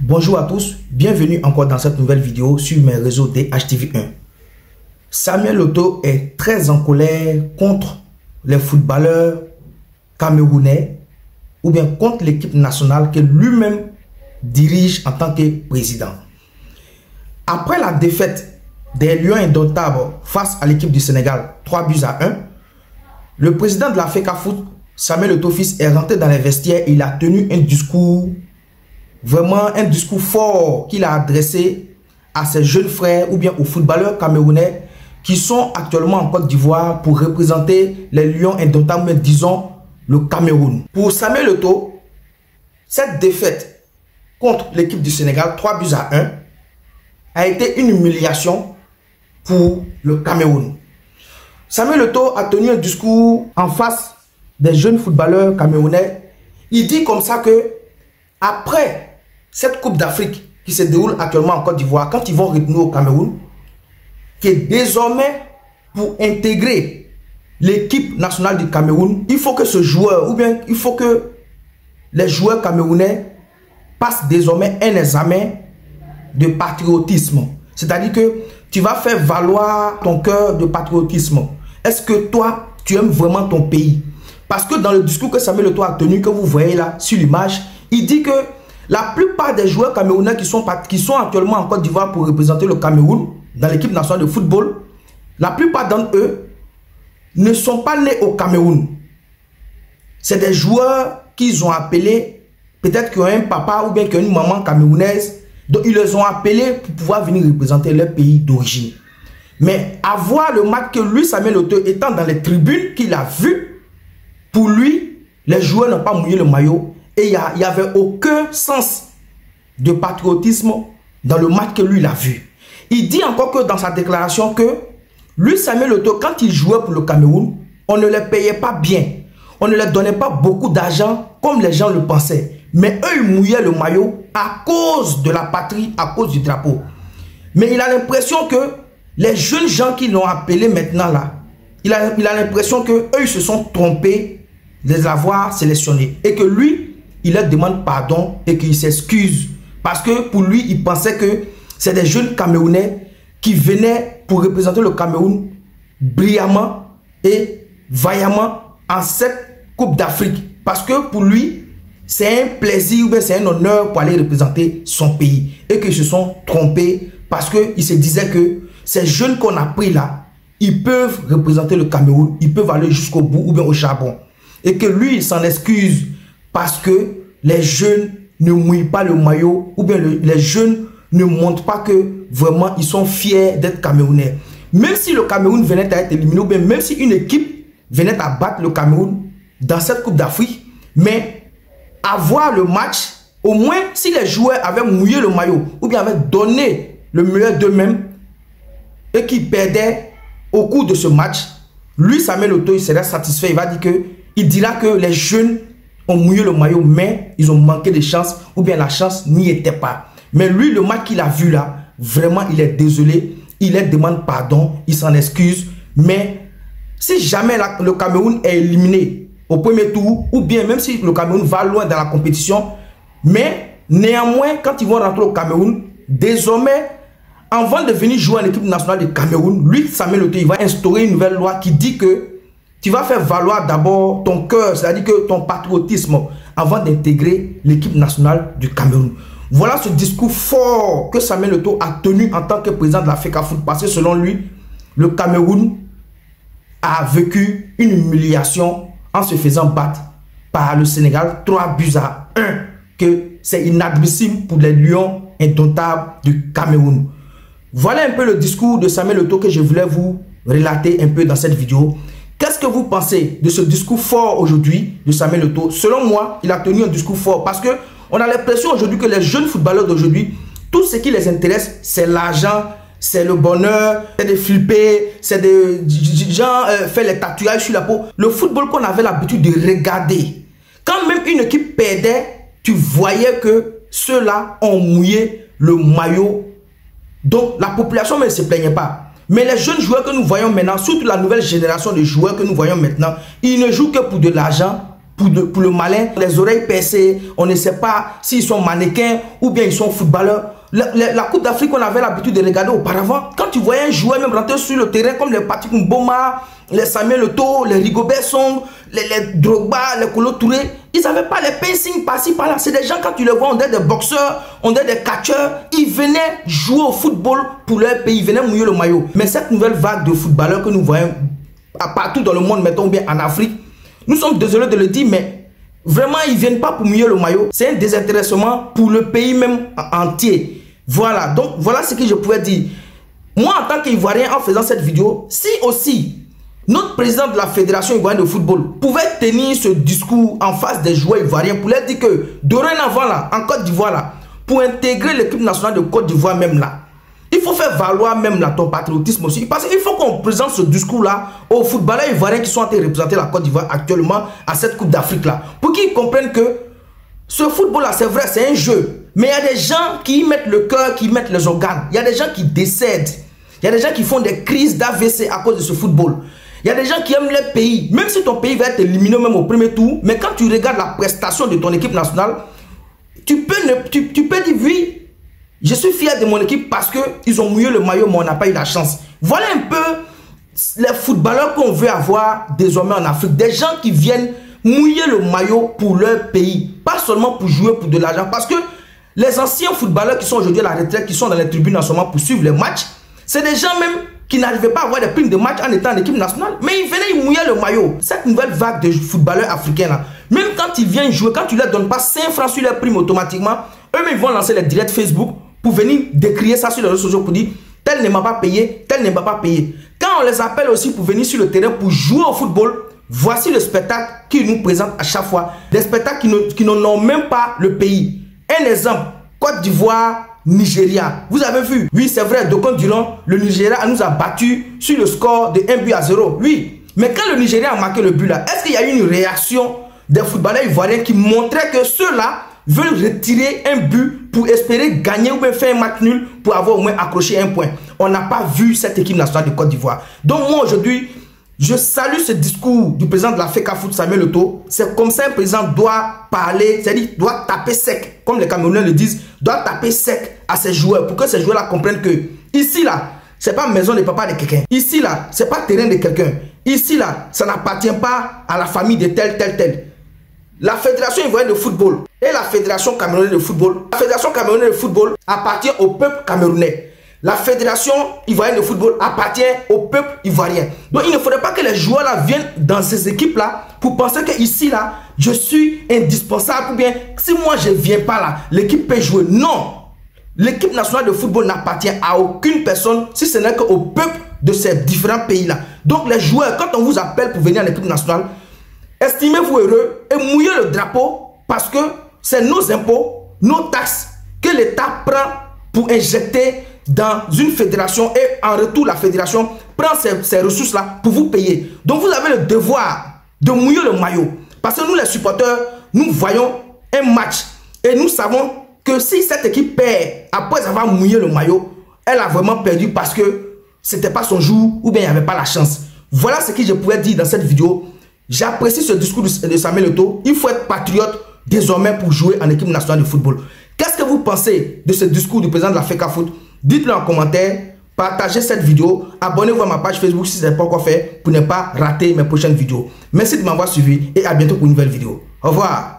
Bonjour à tous, bienvenue encore dans cette nouvelle vidéo sur mes réseaux DHTV1. Samuel Loto est très en colère contre les footballeurs camerounais ou bien contre l'équipe nationale que lui-même dirige en tant que président. Après la défaite des Lions indomptables face à l'équipe du Sénégal, 3 buts à 1, le président de la FECA Foot, Samuel Loto Fils, est rentré dans les vestiaires et il a tenu un discours vraiment un discours fort qu'il a adressé à ses jeunes frères ou bien aux footballeurs camerounais qui sont actuellement en Côte d'Ivoire pour représenter les Lions indomptables, disons le Cameroun. Pour Samuel Eto'o, cette défaite contre l'équipe du Sénégal, 3 buts à 1, a été une humiliation pour le Cameroun. Samuel Eto'o a tenu un discours en face des jeunes footballeurs camerounais. Il dit comme ça que après cette Coupe d'Afrique qui se déroule actuellement en Côte d'Ivoire, quand ils vont retourner au Cameroun, que désormais, pour intégrer l'équipe nationale du Cameroun, il faut que ce joueur, ou bien il faut que les joueurs camerounais passent désormais un examen de patriotisme. C'est-à-dire que tu vas faire valoir ton cœur de patriotisme. Est-ce que toi, tu aimes vraiment ton pays? Parce que dans le discours que Samuel Eto'o a tenu, que vous voyez là sur l'image, il dit que la plupart des joueurs camerounais qui sont, qui sont actuellement en Côte d'Ivoire pour représenter le Cameroun dans l'équipe nationale de football, la plupart d'entre eux ne sont pas nés au Cameroun. C'est des joueurs qu'ils ont appelés, peut-être qu'ils ont un papa ou bien qu'ils ont une maman camerounaise, donc ils les ont appelés pour pouvoir venir représenter leur pays d'origine. Mais avoir le match que lui, Samuel Auteur, étant dans les tribunes qu'il a vu, pour lui, les joueurs n'ont pas mouillé le maillot et il n'y avait aucun sens de patriotisme dans le match que lui, il a vu. Il dit encore que dans sa déclaration que lui, Samuel Auto, quand il jouait pour le Cameroun, on ne les payait pas bien. On ne leur donnait pas beaucoup d'argent comme les gens le pensaient. Mais eux, ils mouillaient le maillot à cause de la patrie, à cause du drapeau. Mais il a l'impression que les jeunes gens qui l'ont appelé maintenant là, il a l'impression ils se sont trompés de les avoir sélectionnés. Et que lui, il leur demande pardon et qu'il s'excuse. Parce que pour lui, il pensait que c'est des jeunes Camerounais qui venaient pour représenter le Cameroun brillamment et vaillamment en cette Coupe d'Afrique. Parce que pour lui, c'est un plaisir ou c'est un honneur pour aller représenter son pays. Et qu'ils se sont trompés parce qu'il se disait que ces jeunes qu'on a pris là, ils peuvent représenter le Cameroun, ils peuvent aller jusqu'au bout ou bien au charbon. Et que lui, il s'en excuse parce que les jeunes ne mouillent pas le maillot ou bien les jeunes ne montrent pas que vraiment ils sont fiers d'être camerounais. Même si le Cameroun venait à être éliminé ou bien même si une équipe venait à battre le Cameroun dans cette Coupe d'Afrique, mais avoir le match, au moins si les joueurs avaient mouillé le maillot ou bien avaient donné le meilleur d'eux-mêmes et qu'ils perdaient au cours de ce match, lui, Samuel Auto, il serait satisfait. Il va dire que, il dira que les jeunes ont mouillé le maillot, mais ils ont manqué de chance, ou bien la chance n'y était pas. Mais lui, le match qu'il a vu là, vraiment, il est désolé, il est demande pardon, il s'en excuse, mais si jamais le Cameroun est éliminé au premier tour, ou bien même si le Cameroun va loin dans la compétition, mais néanmoins, quand ils vont rentrer au Cameroun, désormais, avant de venir jouer à l'équipe nationale du Cameroun, lui, Samuel Ote, il va instaurer une nouvelle loi qui dit que tu vas faire valoir d'abord ton cœur, c'est-à-dire que ton patriotisme, avant d'intégrer l'équipe nationale du Cameroun. Voilà ce discours fort que Samuel Eto'o a tenu en tant que président de la FECA Foot, parce que selon lui, le Cameroun a vécu une humiliation en se faisant battre par le Sénégal 3 buts à 1, que c'est inadmissible pour les lions indomptables du Cameroun. Voilà un peu le discours de Samuel Eto'o que je voulais vous relater un peu dans cette vidéo. Qu'est-ce que vous pensez de ce discours fort aujourd'hui de Samuel Eto'o? Selon moi, il a tenu un discours fort parce que on a l'impression aujourd'hui que les jeunes footballeurs d'aujourd'hui, tout ce qui les intéresse, c'est l'argent, c'est le bonheur, c'est de flipper, c'est de gens euh, faire les tatouages sur la peau. Le football qu'on avait l'habitude de regarder, quand même une équipe perdait, tu voyais que ceux-là ont mouillé le maillot. Donc la population ne se plaignait pas. Mais les jeunes joueurs que nous voyons maintenant, surtout la nouvelle génération de joueurs que nous voyons maintenant, ils ne jouent que pour de l'argent pour le, malin, les oreilles percées, on ne sait pas s'ils sont mannequins ou bien ils sont footballeurs. La, Coupe d'Afrique, on avait l'habitude de regarder auparavant. Quand tu voyais un joueur même rentrer sur le terrain comme les Patrick Mboma, les Samuel Leto, les Rigobert Song, les, les Drogba, les Kolo Touré, ils n'avaient pas les pacing par-ci par-là. C'est des gens, quand tu les vois, on est des boxeurs, on est des catcheurs. Ils venaient jouer au football pour leur pays, ils venaient mouiller le maillot. Mais cette nouvelle vague de footballeurs que nous voyons partout dans le monde, mettons bien en Afrique, nous sommes désolés de le dire, mais vraiment, ils ne viennent pas pour mouiller le maillot. C'est un désintéressement pour le pays même entier. Voilà, donc voilà ce que je pouvais dire. Moi, en tant qu'Ivoirien, en faisant cette vidéo, si aussi notre président de la Fédération ivoirienne de football pouvait tenir ce discours en face des joueurs ivoiriens pour leur dire que dorénavant là, en Côte d'Ivoire là, pour intégrer l'équipe nationale de Côte d'Ivoire même là, il faut faire valoir même là ton patriotisme aussi. Parce qu'il faut qu'on présente ce discours-là aux footballeurs ivoiriens qui sont en la Côte d'Ivoire actuellement à cette Coupe d'Afrique là. Pour qu'ils comprennent que ce football-là, c'est vrai, c'est un jeu. Mais il y a des gens qui mettent le cœur, qui mettent les organes. Il y a des gens qui décèdent. Il y a des gens qui font des crises d'AVC à cause de ce football. Il y a des gens qui aiment leur pays. Même si ton pays va être éliminé même au premier tour, mais quand tu regardes la prestation de ton équipe nationale, tu peux, tu, tu peux dire oui, je suis fier de mon équipe parce qu'ils ont mouillé le maillot, mais on n'a pas eu la chance. Voilà un peu les footballeurs qu'on veut avoir désormais en Afrique. Des gens qui viennent mouiller le maillot pour leur pays. Pas seulement pour jouer pour de l'argent. Parce que les anciens footballeurs qui sont aujourd'hui à la retraite, qui sont dans les tribunes en ce moment pour suivre les matchs, c'est des gens même qui n'arrivaient pas à avoir des primes de match en étant en équipe nationale. Mais ils venaient, ils mouillaient le maillot. Cette nouvelle vague de footballeurs africains là, même quand ils viennent jouer, quand tu leur donnes pas 5 francs sur leur prime automatiquement, eux-mêmes ils vont lancer les directs Facebook pour venir décrier ça sur les réseaux sociaux pour dire tel ne m'a pas payé, tel ne m'a pas payé. Quand on les appelle aussi pour venir sur le terrain pour jouer au football, voici le spectacle qu'ils nous présentent à chaque fois. Des spectacles qui n'ont même pas le pays. Un exemple, Côte d'Ivoire, Nigeria. Vous avez vu? Oui, c'est vrai, compte durant, le Nigeria nous a battu sur le score de 1 but à 0. Oui, mais quand le Nigeria a marqué le but là, est-ce qu'il y a eu une réaction des footballeurs ivoiriens qui montrait que ceux-là veulent retirer un but pour espérer gagner ou bien faire un match nul pour avoir au moins accroché un point? On n'a pas vu cette équipe nationale de Côte d'Ivoire. Donc moi aujourd'hui, je salue ce discours du président de la FECA Foot Samuel Leto. C'est comme ça un président doit parler, c'est-à-dire doit taper sec, comme les Camerounais le disent, doit taper sec à ses joueurs pour que ces joueurs-là comprennent que ici là, c'est pas maison de papa de quelqu'un. Ici là, c'est pas terrain de quelqu'un. Ici là, ça n'appartient pas à la famille de tel, tel, tel. La Fédération ivoirienne de football et la Fédération camerounaise de football, la Fédération camerounaise de football appartient au peuple camerounais. La Fédération ivoirienne de football appartient au peuple ivoirien. Donc il ne faudrait pas que les joueurs là viennent dans ces équipes-là pour penser que ici là, je suis indispensable ou bien si moi je ne viens pas là, l'équipe peut jouer. Non. L'équipe nationale de football n'appartient à aucune personne si ce n'est qu'au peuple de ces différents pays-là. Donc les joueurs, quand on vous appelle pour venir à l'équipe nationale, Estimez-vous heureux et mouillez le drapeau parce que c'est nos impôts, nos taxes que l'État prend pour injecter dans une fédération et en retour la fédération prend ces, ressources-là pour vous payer. Donc vous avez le devoir de mouiller le maillot. Parce que nous les supporters, nous voyons un match et nous savons que si cette équipe perd après avoir mouillé le maillot, elle a vraiment perdu parce que c'était pas son jour ou bien il n'y avait pas la chance. Voilà ce que je pouvais dire dans cette vidéo. J'apprécie ce discours de Samuel Eto'o. Il faut être patriote désormais pour jouer en équipe nationale de football. Qu'est-ce que vous pensez de ce discours du président de la FECA Foot? Dites-le en commentaire. Partagez cette vidéo. Abonnez-vous à ma page Facebook si ce n'est pas encore fait pour ne pas rater mes prochaines vidéos. Merci de m'avoir suivi et à bientôt pour une nouvelle vidéo. Au revoir.